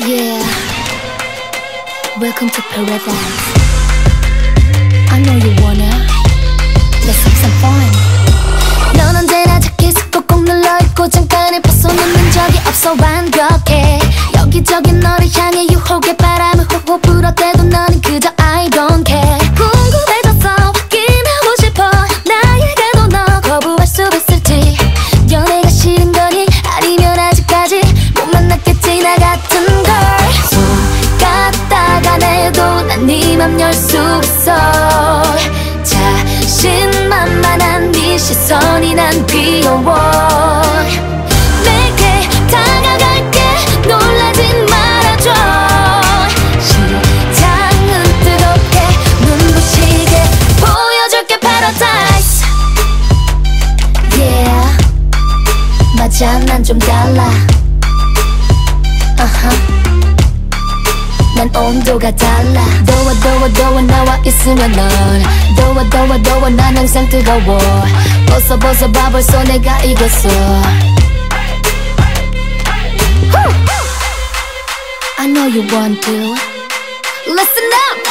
Yeah. Welcome to paradise. I know you wanna. Let's have some fun. 넌 언제나 자켓을 꼭꼭 눌러입고 잠깐을 벗어놓는 적이 없어 완벽해. 여기저기 너를 향해 유혹의 바 네맘열수 있어. 자신만만한 네 시선이 난 귀여워. 내게 다가갈게 놀라지 말아줘. 시장은 뜨겁게 눈부시게 보여줄게 paradise. Yeah. 맞아 난 좀 달라 uh-huh. 난 온도가 달라. 더워 더워 더워 나와 있으면 넌. 더워 더워 더워 난 항상 뜨거워. 벗어 벗어 봐 벌써 내가 이겼어 Whew. I know you want to. Listen up